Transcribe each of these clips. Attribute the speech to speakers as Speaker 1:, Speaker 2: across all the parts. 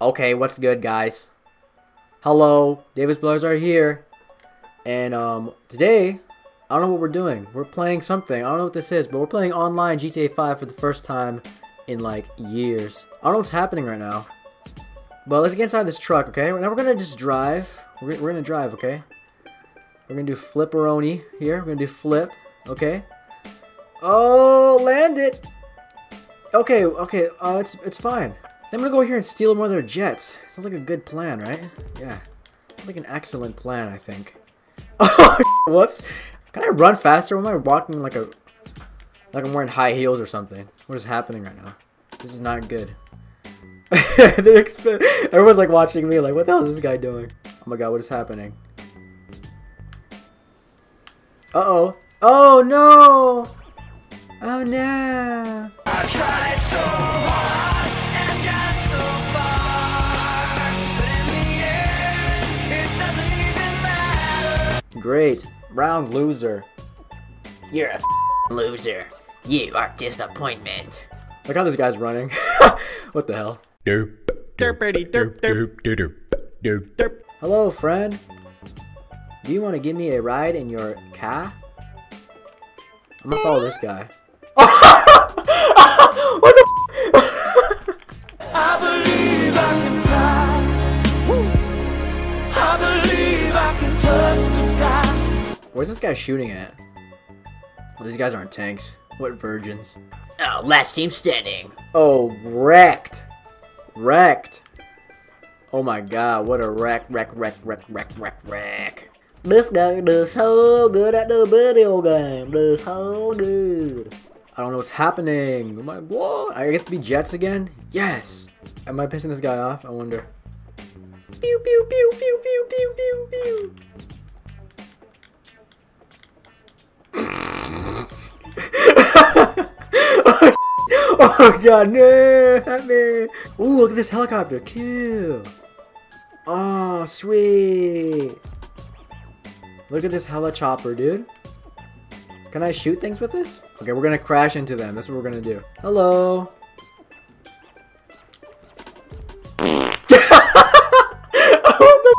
Speaker 1: Okay, what's good, guys? Hello, Davis Brothers are here. And um, today, I don't know what we're doing. We're playing something. I don't know what this is, but we're playing online GTA 5 for the first time in like years. I don't know what's happening right now. But let's get inside this truck, okay? Now we're gonna just drive. We're, we're gonna drive, okay? We're gonna do flipperoni here. We're gonna do flip, okay? Oh, land it! Okay, okay, uh, it's, it's fine. I'm gonna go here and steal one of their jets. Sounds like a good plan, right? Yeah. Sounds like an excellent plan, I think. Oh, whoops. Can I run faster? Am I walking like a... Like I'm wearing high heels or something? What is happening right now? This is not good. Everyone's like watching me like, what the hell is this guy doing? Oh my god, what is happening? Uh-oh. Oh, no! Oh, no! Great. Round loser.
Speaker 2: You're a loser. You are disappointment.
Speaker 1: Look how this guy's running. what the hell?
Speaker 3: Derp. Derpity derp derp derp derp derp.
Speaker 1: Hello, friend. Do you want to give me a ride in your car? I'm gonna follow this guy. what the? Where's this guy shooting at? Well, these guys aren't tanks. What virgins?
Speaker 2: Oh, last team standing.
Speaker 1: Oh, wrecked. Wrecked. Oh my god, what a wreck, wreck, wreck, wreck, wreck, wreck, wreck. This guy does so good at the video game. Does so good. I don't know what's happening. I, what? I get to be Jets again? Yes. Am I pissing this guy off? I wonder. Pew, pew, pew, pew, pew, pew. oh god, no! Help me! Ooh, look at this helicopter. Cool. Oh, sweet. Look at this helichopper, dude. Can I shoot things with this? Okay, we're gonna crash into them. That's what we're gonna do. Hello. what the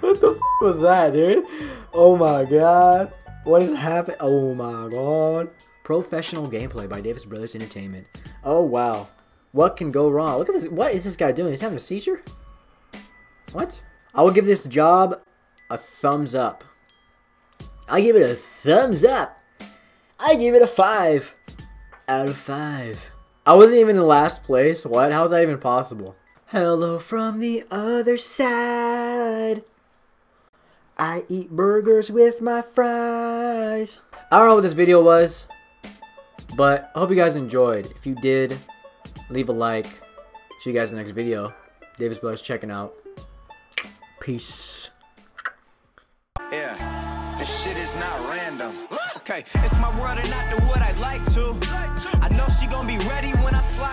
Speaker 1: what the was that, dude? Oh my god. What is happening? Oh my god. Professional gameplay by Davis Brothers Entertainment. Oh wow. What can go wrong? Look at this. What is this guy doing? He's having a seizure? What? I will give this job a thumbs up. I give it a thumbs up. I give it a 5 out of 5. I wasn't even in last place. What? How is that even possible? Hello from the other side. I eat burgers with my fries. I don't know what this video was, but I hope you guys enjoyed. If you did, leave a like. See you guys in the next video. Davis Brothers checking out. Peace.
Speaker 4: Yeah, this shit is not random. Okay, it's my world and not the what I like to. I know she gonna be ready when I slide